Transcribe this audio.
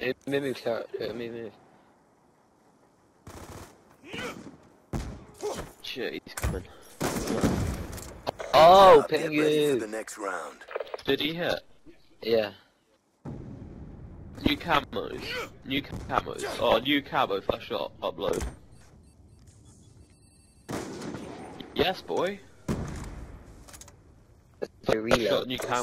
It move, move, Carrot. Uh, move. Shit, he's coming. Oh, Get ready for the next round. Did he hit? Yeah. New camos. New camos. Oh, new camo flash shot upload. Yes, boy. Let's new camo.